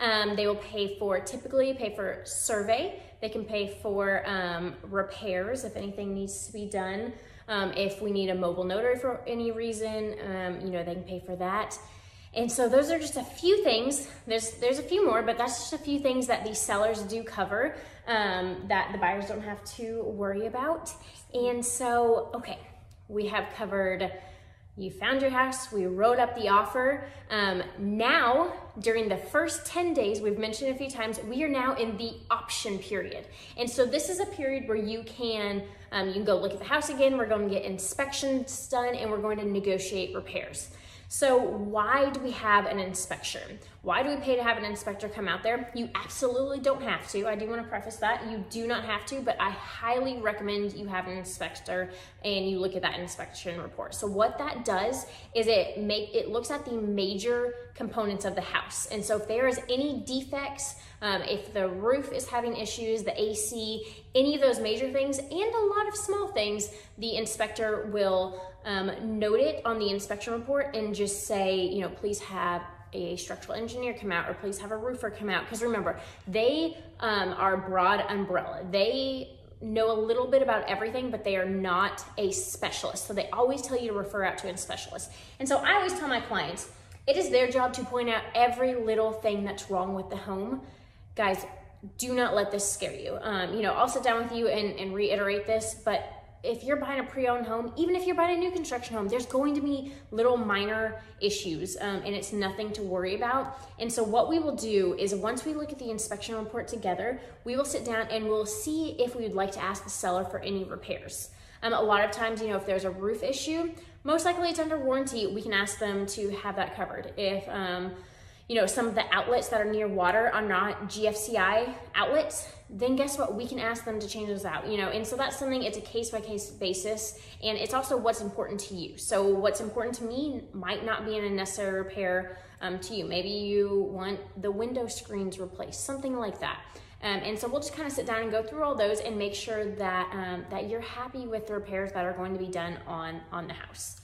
Um, they will pay for, typically pay for survey. They can pay for um, repairs if anything needs to be done. Um, if we need a mobile notary for any reason, um, you know, they can pay for that. And so those are just a few things. There's there's a few more, but that's just a few things that these sellers do cover um, that the buyers don't have to worry about. And so, okay, we have covered. You found your house, we wrote up the offer. Um, now, during the first 10 days, we've mentioned a few times, we are now in the option period. And so this is a period where you can, um, you can go look at the house again, we're going to get inspections done, and we're going to negotiate repairs. So why do we have an inspection? Why do we pay to have an inspector come out there? You absolutely don't have to. I do want to preface that. You do not have to, but I highly recommend you have an inspector and you look at that inspection report. So what that does is it make it looks at the major components of the house. And so if there is any defects, um, if the roof is having issues, the AC, any of those major things, and a lot of small things, the inspector will um, note it on the inspection report and just say, you know, please have a structural engineer come out or please have a roofer come out. Because remember, they um, are broad umbrella. They know a little bit about everything, but they are not a specialist. So they always tell you to refer out to a specialist. And so I always tell my clients, it is their job to point out every little thing that's wrong with the home. Guys, do not let this scare you. Um, you know, I'll sit down with you and, and reiterate this, but if you're buying a pre-owned home, even if you're buying a new construction home, there's going to be little minor issues um, and it's nothing to worry about. And so what we will do is once we look at the inspection report together, we will sit down and we'll see if we would like to ask the seller for any repairs. Um, a lot of times, you know, if there's a roof issue, most likely it's under warranty, we can ask them to have that covered. If, um, you know, some of the outlets that are near water are not GFCI outlets, then guess what? We can ask them to change those out, you know, and so that's something, it's a case by case basis, and it's also what's important to you. So what's important to me might not be a necessary repair um, to you. Maybe you want the window screens replaced, something like that. Um, and so we'll just kind of sit down and go through all those and make sure that, um, that you're happy with the repairs that are going to be done on, on the house.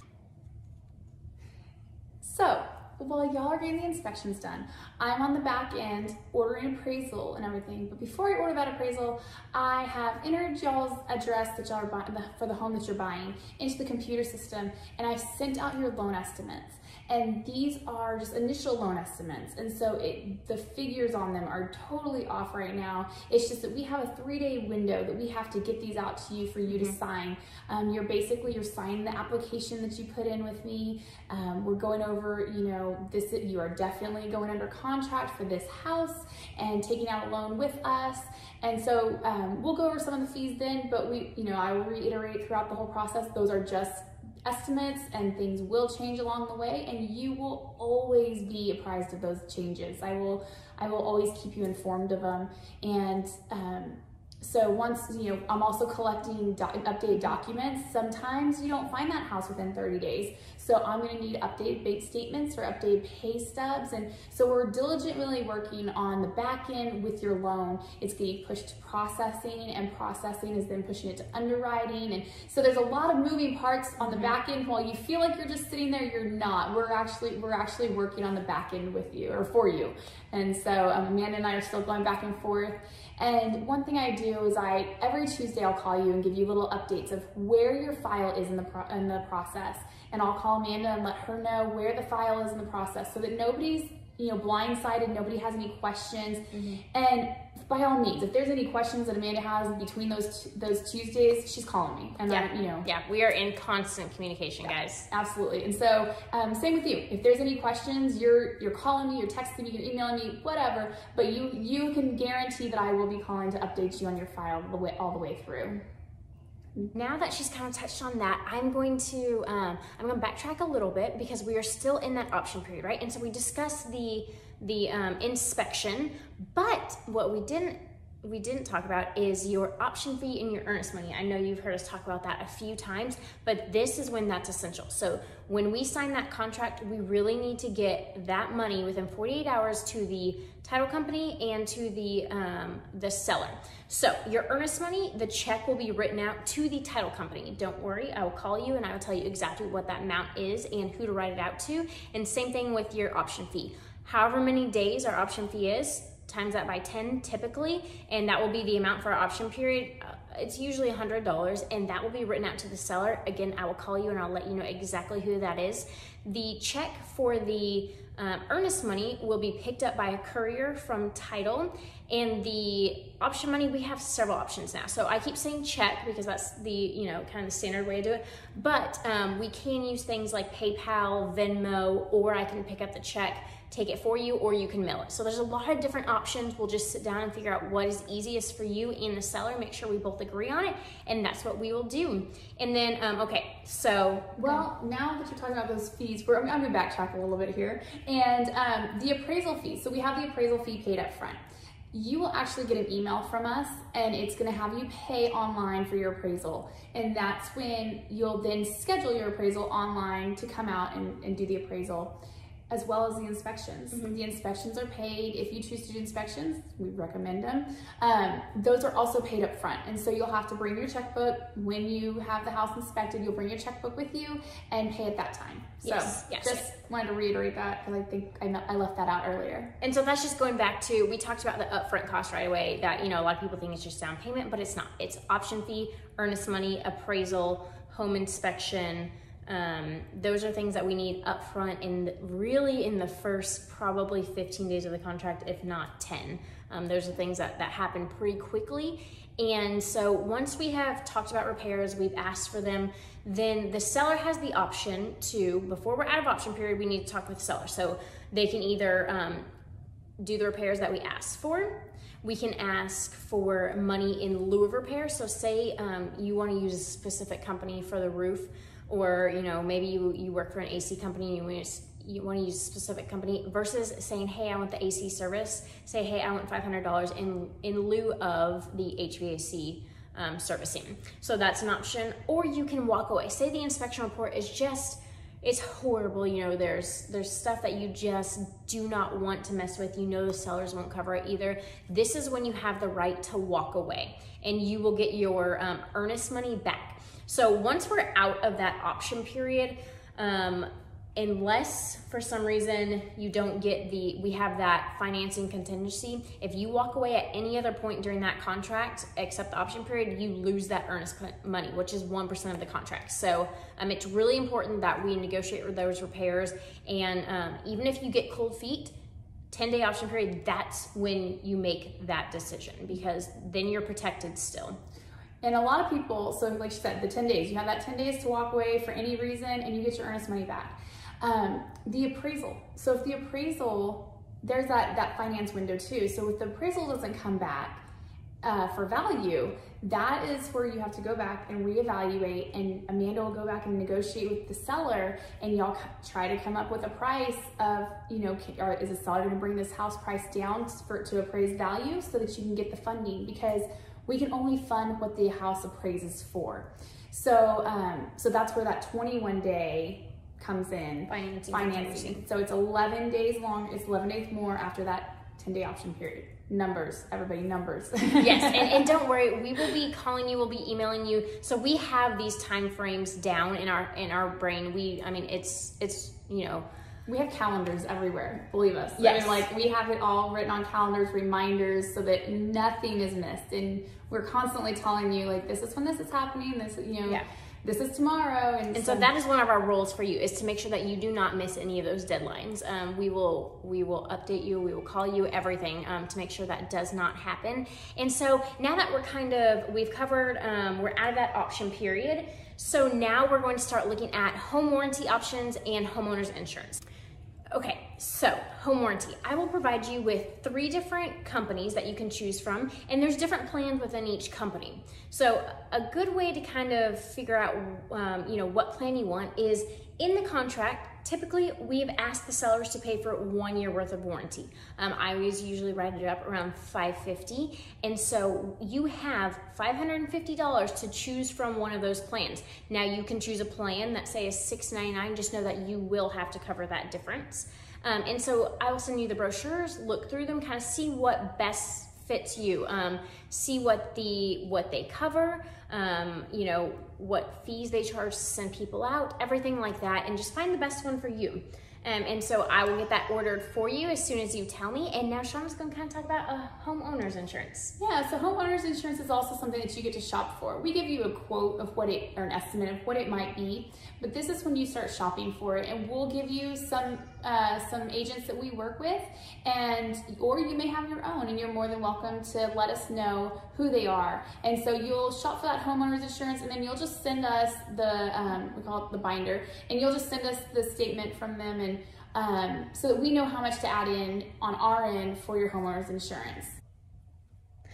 So while y'all are getting the inspections done, I'm on the back end ordering appraisal and everything. But before I order that appraisal, I have entered y'all's address that y'all are buying for the home that you're buying into the computer system, and I've sent out your loan estimates. And these are just initial loan estimates. And so it, the figures on them are totally off right now. It's just that we have a three day window that we have to get these out to you for you mm-hmm. to sign. Um, you're basically, you're signing the application that you put in with me. Um, we're going over, you know, this, you are definitely going under contract for this house and taking out a loan with us. And so um, we'll go over some of the fees then, but we, you know, I will reiterate throughout the whole process, those are just estimates and things will change along the way and you will always be apprised of those changes. I will, I will always keep you informed of them. And um, so once, you know, I'm also collecting updated documents. Sometimes you don't find that house within 30 days. So I'm gonna need updated bank statements or updated pay stubs. And so we're diligently working on the back end with your loan. It's getting pushed to processing and processing is then pushing it to underwriting. And so there's a lot of moving parts on the mm-hmm. back end. While you feel like you're just sitting there, you're not. We're actually, we're actually working on the back end with you or for you. And so um, Amanda and I are still going back and forth. And one thing I do is I, every Tuesday I'll call you and give you little updates of where your file is in the, pro in the process. And I'll call Amanda and let her know where the file is in the process so that nobody's you know, blindsided, nobody has any questions. Mm-hmm. And by all means, if there's any questions that Amanda has between those those Tuesdays, she's calling me. And yeah, you know, yeah, we are in constant communication, yeah, guys. Absolutely. And so, um, same with you. If there's any questions, you're you're calling me, you're texting me, you're emailing me, whatever. But you you can guarantee that I will be calling to update you on your file the way all the way through now that she's kind of touched on that, I'm going to um, I'm going to backtrack a little bit because we are still in that option period, right? And so we discussed the the um, inspection, but what we didn't we didn't talk about is your option fee and your earnest money. I know you've heard us talk about that a few times, but this is when that's essential. So when we sign that contract, we really need to get that money within 48 hours to the title company and to the um, the seller. So your earnest money, the check will be written out to the title company. Don't worry, I will call you and I will tell you exactly what that amount is and who to write it out to. And same thing with your option fee. However many days our option fee is, times that by 10 typically, and that will be the amount for our option period. Uh, it's usually $100 and that will be written out to the seller. Again, I will call you and I'll let you know exactly who that is. The check for the um, earnest money will be picked up by a courier from title and the option money we have several options now so i keep saying check because that's the you know kind of standard way to do it but um, we can use things like paypal venmo or i can pick up the check take it for you or you can mail it. So there's a lot of different options. We'll just sit down and figure out what is easiest for you and the seller, make sure we both agree on it, and that's what we will do. And then, um, okay, so. Well, now that you're talking about those fees, we're, I'm gonna backtrack a little bit here. And um, the appraisal fee, so we have the appraisal fee paid up front you will actually get an email from us and it's to have you pay online for your appraisal. And that's when you'll then schedule your appraisal online to come out and, and do the appraisal as well as the inspections. Mm-hmm. The inspections are paid. If you choose to do inspections, we recommend them. Um, those are also paid up front. And so you'll have to bring your checkbook when you have the house inspected, you'll bring your checkbook with you and pay at that time. So yes, yes. just wanted to reiterate that because I think I, I left that out earlier. And so that's just going back to, we talked about the upfront cost right away that, you know, a lot of people think it's just down payment, but it's not. It's option fee, earnest money, appraisal, home inspection, um, those are things that we need upfront in really in the first probably 15 days of the contract, if not 10. Um, those are things that, that happen pretty quickly. And so once we have talked about repairs, we've asked for them, then the seller has the option to, before we're out of option period, we need to talk with the seller. So they can either um, do the repairs that we asked for, we can ask for money in lieu of repair. So say um, you wanna use a specific company for the roof, or you know maybe you, you work for an AC company and you want to you want to use a specific company versus saying, hey, I want the AC service. Say, hey, I want $500 in, in lieu of the HVAC um, servicing. So that's an option. Or you can walk away. Say the inspection report is just, it's horrible. You know, there's, there's stuff that you just do not want to mess with. You know, the sellers won't cover it either. This is when you have the right to walk away and you will get your um, earnest money back. So once we're out of that option period, um, unless for some reason you don't get the we have that financing contingency if you walk away at any other point during that contract except the option period you lose that earnest money which is 1% of the contract so um, it's really important that we negotiate those repairs and um, even if you get cold feet 10 day option period that's when you make that decision because then you're protected still and a lot of people, so like she said, the 10 days, you have that 10 days to walk away for any reason and you get your earnest money back. Um, the appraisal. So if the appraisal, there's that, that finance window too. So if the appraisal doesn't come back uh, for value, that is where you have to go back and reevaluate and Amanda will go back and negotiate with the seller and y'all try to come up with a price of, you know, or is the seller gonna bring this house price down for to appraise value so that you can get the funding because we can only fund what the house appraises for. So, um, so that's where that 21 day comes in. Financing. Financing. So it's 11 days long. It's 11 days more after that 10 day option period. Numbers, everybody, numbers. yes, and, and don't worry, we will be calling you, we'll be emailing you. So we have these time frames down in our in our brain. We, I mean, it's it's you know. We have calendars everywhere, believe us. Yes. I mean, like we have it all written on calendars, reminders, so that nothing is missed. And we're constantly telling you, like, this is when this is happening. This, you know. Yeah this is tomorrow. And, and so, so, that is one of our roles for you is to make sure that you do not miss any of those deadlines. Um, we will we will update you, we will call you, everything um, to make sure that does not happen. And so now that we're kind of we've covered, um, we're out of that option period. So now we're going to start looking at home warranty options and homeowners insurance. Okay, so home warranty. I will provide you with three different companies that you can choose from, and there's different plans within each company. So a good way to kind of figure out, um, you know, what plan you want is in the contract, typically we've asked the sellers to pay for one year worth of warranty. Um, I always usually write it up around 550 and so you have $550 to choose from one of those plans. Now you can choose a plan that say is 699 just know that you will have to cover that difference. Um, and so I will send you the brochures, look through them, kind of see what best fits you. Um, see what the what they cover, um, you know, what fees they charge to send people out, everything like that, and just find the best one for you. Um, and so I will get that ordered for you as soon as you tell me. And now Shawna's going to kind of talk about uh, homeowner's insurance. Yeah, so homeowner's insurance is also something that you get to shop for. We give you a quote of what it, or an estimate of what it might be, but this is when you start shopping for it. And we'll give you some uh, some agents that we work with, and or you may have your own, and you're more than welcome to let us know who they are. And so you'll shop for that homeowner's insurance, and then you'll just send us the um, we call it the binder, and you'll just send us the statement from them, and um, so that we know how much to add in on our end for your homeowner's insurance.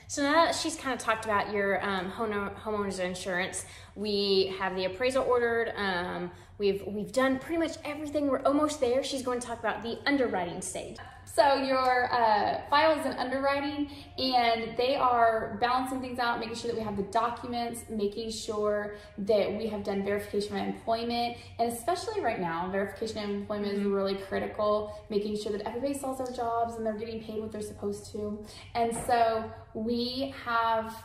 So now that she's kind of talked about your um, homeowner's insurance, we have the appraisal ordered. Um, we've we've done pretty much everything. We're almost there. She's going to talk about the underwriting stage. So your uh, file is in underwriting and they are balancing things out, making sure that we have the documents, making sure that we have done verification of employment. And especially right now, verification of employment mm-hmm. is really critical, making sure that everybody sells their jobs and they're getting paid what they're supposed to. And so we have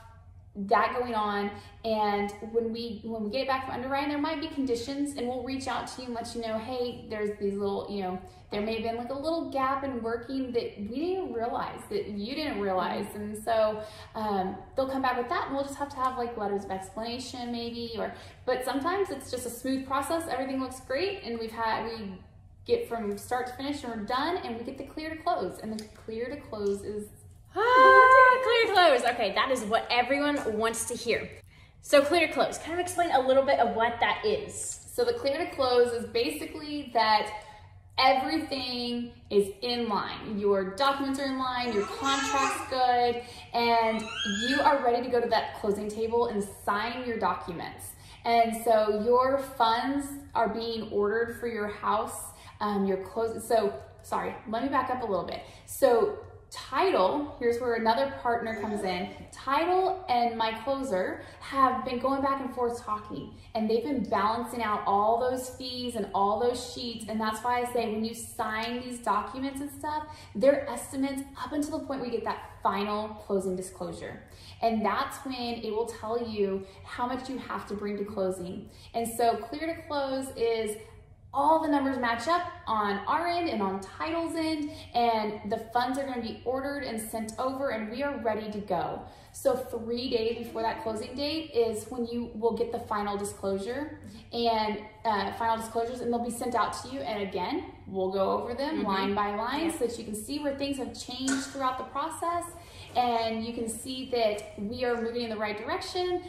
that going on. And when we when we get back from underwriting there might be conditions and we'll reach out to you and let you know hey there's these little you know there may have been like a little gap in working that we didn't realize that you didn't realize. And so um, they'll come back with that and we'll just have to have like letters of explanation maybe or but sometimes it's just a smooth process. Everything looks great and we've had we get from start to finish and we're done and we get the clear to close. And the clear to close is Ah, clear close. Okay, that is what everyone wants to hear. So clear to close, kind of explain a little bit of what that is. So the clear to close is basically that everything is in line. Your documents are in line, your contract's good, and you are ready to go to that closing table and sign your documents. And so your funds are being ordered for your house, um, your close. So sorry, let me back up a little bit. So Title, here's where another partner comes in. Title and my closer have been going back and forth talking and they've been balancing out all those fees and all those sheets. And that's why I say when you sign these documents and stuff, they're estimates up until the point we get that final closing disclosure. And that's when it will tell you how much you have to bring to closing. And so clear to close is all the numbers match up on our end and on title's end, and the funds are going to be ordered and sent over, and we are ready to go. So three days before that closing date is when you will get the final disclosure and uh, final disclosures, and they'll be sent out to you. And again, we'll go over them mm-hmm. line by line yeah. so that you can see where things have changed throughout the process, and you can see that we are moving in the right direction.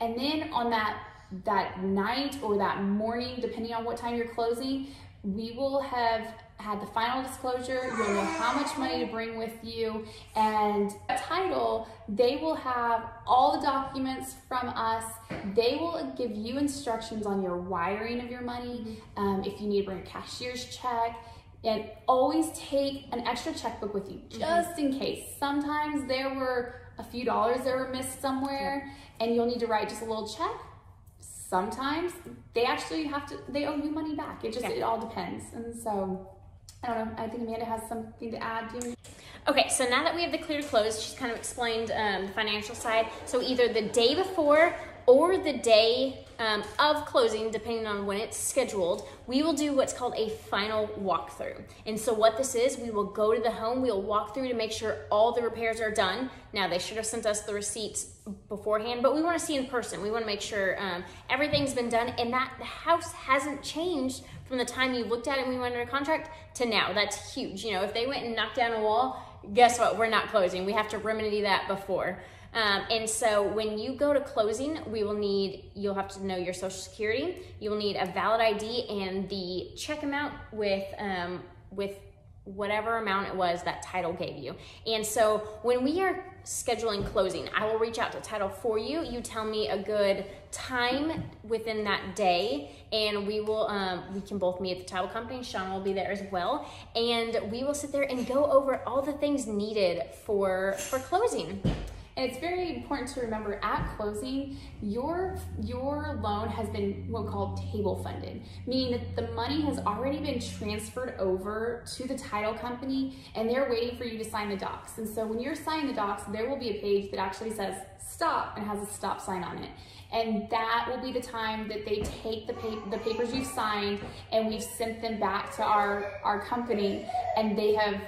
And then on that that night or that morning, depending on what time you're closing, we will have had the final disclosure. You'll know how much money to bring with you. And title, they will have all the documents from us. They will give you instructions on your wiring of your money. Um, if you need to bring a cashier's check, and always take an extra checkbook with you mm-hmm. just in case. Sometimes there were a few dollars that were missed somewhere and you'll need to write just a little check sometimes they actually have to they owe you money back. It just yeah. it all depends. And so i don't know. I think amanda has something to add. To okay so now that we have the clear to close she's kind of explained um, the financial side. So either the day before or the day um, of closing, depending on when it's scheduled, we will do what's called a final walkthrough. And so, what this is, we will go to the home, we'll walk through to make sure all the repairs are done. Now, they should have sent us the receipts beforehand, but we want to see in person. We want to make sure um, everything's been done and that the house hasn't changed from the time you looked at it and we went under contract to now. That's huge. You know, if they went and knocked down a wall, guess what? We're not closing. We have to remedy that before. Um, and so when you go to closing, we will need, you'll have to know your social security. You will need a valid ID and the check amount with, um, with whatever amount it was that title gave you. And so when we are scheduling closing, I will reach out to title for you. You tell me a good time within that day and we will um, we can both meet at the title company. Sean will be there as well. And we will sit there and go over all the things needed for for closing. It's very important to remember at closing, your, your loan has been what we call table funded, meaning that the money has already been transferred over to the title company and they're waiting for you to sign the docs. And so when you're signing the docs, there will be a page that actually says stop and has a stop sign on it. And that will be the time that they take the, the papers you've signed and we've sent them back to our, our company and they have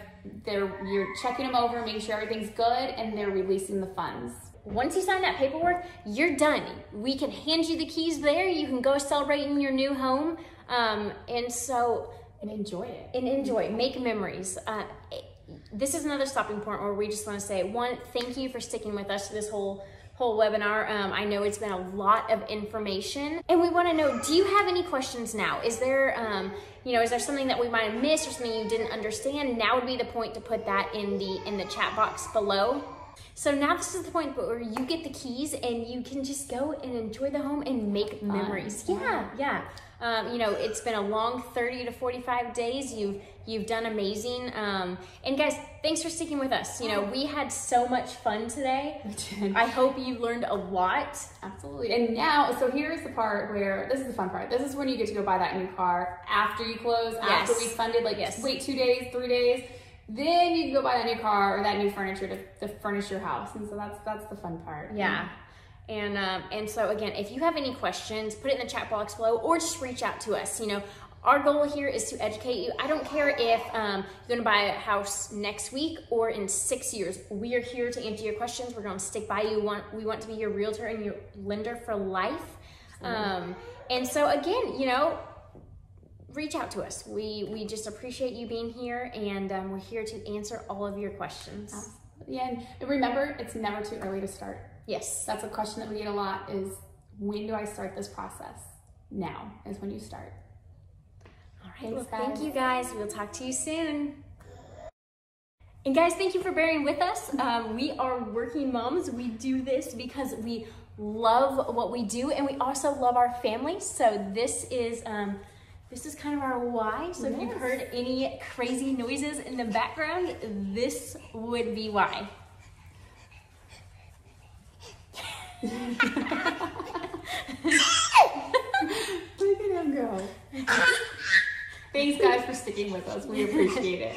they're you're checking them over, making sure everything's good, and they're releasing the funds. Once you sign that paperwork, you're done. We can hand you the keys there. You can go celebrate in your new home, um, and so and enjoy it and enjoy. Make memories. Uh, this is another stopping point where we just want to say one, thank you for sticking with us this whole whole webinar. Um, I know it's been a lot of information and we want to know, do you have any questions now? Is there, um, you know, is there something that we might have missed or something you didn't understand? Now would be the point to put that in the, in the chat box below. So now this is the point where you get the keys and you can just go and enjoy the home and make memories. Yeah, yeah. Um, you know, it's been a long 30 to 45 days. You've you've done amazing. Um, and guys, thanks for sticking with us. You know, we had so much fun today. I hope you learned a lot. Absolutely. And now, so here's the part where this is the fun part. This is when you get to go buy that new car after you close, yes. after we funded. Like, yes. wait two days, three days then you can go buy that new car or that new furniture to, to furnish your house. And so that's that's the fun part. Yeah. And um, and so again, if you have any questions, put it in the chat box below, or just reach out to us. You know, our goal here is to educate you. I don't care if um, you're gonna buy a house next week or in six years. We are here to answer your questions. We're gonna stick by you. We want, we want to be your realtor and your lender for life. Um, and so again, you know, reach out to us. We we just appreciate you being here, and um, we're here to answer all of your questions. Yeah, and remember, it's never too early to start. Yes, that's a question that we get a lot: is when do I start this process? Now is when you start. All right. Thanks, well, thank you guys. We'll talk to you soon. And guys, thank you for bearing with us. Um, we are working moms. We do this because we love what we do and we also love our family. So this is um, this is kind of our why. So yes. if you've heard any crazy noises in the background, this would be why. Look at him go. Thanks guys for sticking with us. We appreciate it.